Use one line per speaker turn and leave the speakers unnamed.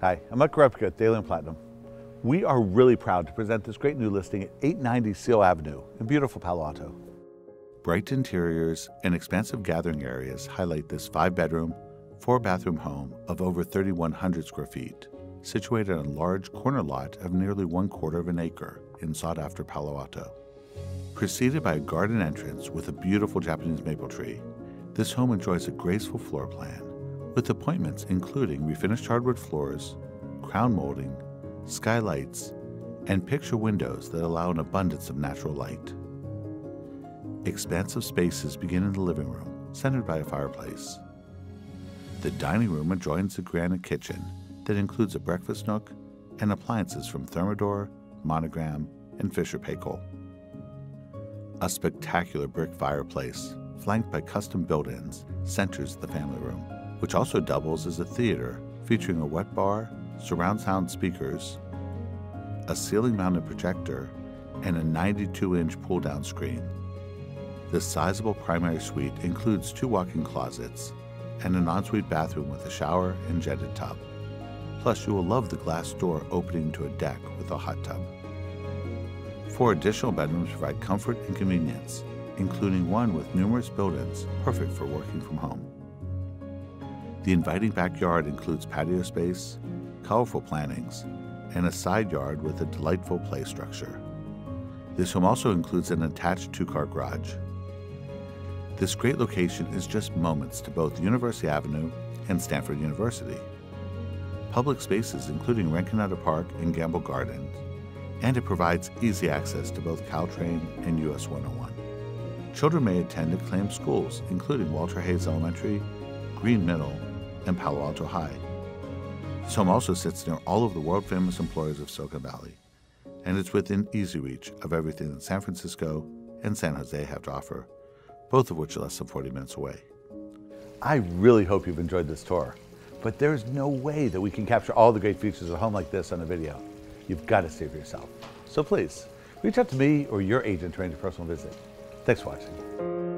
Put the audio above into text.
Hi, I'm Mike Repka at DeLeon Platinum. We are really proud to present this great new listing at 890 Seale Avenue in beautiful Palo Alto. Bright interiors and expansive gathering areas highlight this five bedroom, four bathroom home of over 3,100 square feet, situated on a large corner lot of nearly one quarter of an acre in sought after Palo Alto. Preceded by a garden entrance with a beautiful Japanese maple tree, this home enjoys a graceful floor plan with appointments including refinished hardwood floors, crown molding, skylights, and picture windows that allow an abundance of natural light. Expansive spaces begin in the living room, centered by a fireplace. The dining room adjoins the granite kitchen that includes a breakfast nook and appliances from Thermador, Monogram, and Fisher Paykel. A spectacular brick fireplace, flanked by custom built-ins, centers the family room, which also doubles as a theater featuring a wet bar, surround sound speakers, a ceiling-mounted projector, and a 92-inch pull-down screen. This sizable primary suite includes two walk-in closets and an ensuite bathroom with a shower and jetted tub. Plus, you will love the glass door opening to a deck with a hot tub. Four additional bedrooms provide comfort and convenience, including one with numerous built-ins, perfect for working from home. The inviting backyard includes patio space, colorful plantings, and a side yard with a delightful play structure. This home also includes an attached two-car garage. This great location is just moments to both University Avenue and Stanford University. Public spaces including Rinconada Park and Gamble Gardens, and it provides easy access to both Caltrain and US 101. Children may attend acclaimed schools including Walter Hays Elementary, Greene Middle, and Palo Alto High. This home also sits near all of the world famous employers of Silicon Valley, and it's within easy reach of everything that San Francisco and San Jose have to offer both of which are less than 40 minutes away. I really hope you've enjoyed this tour, but there's no way that we can capture all the great features of a home like this on a video. You've got to see for yourself. So please, reach out to me or your agent to arrange a personal visit. Thanks for watching.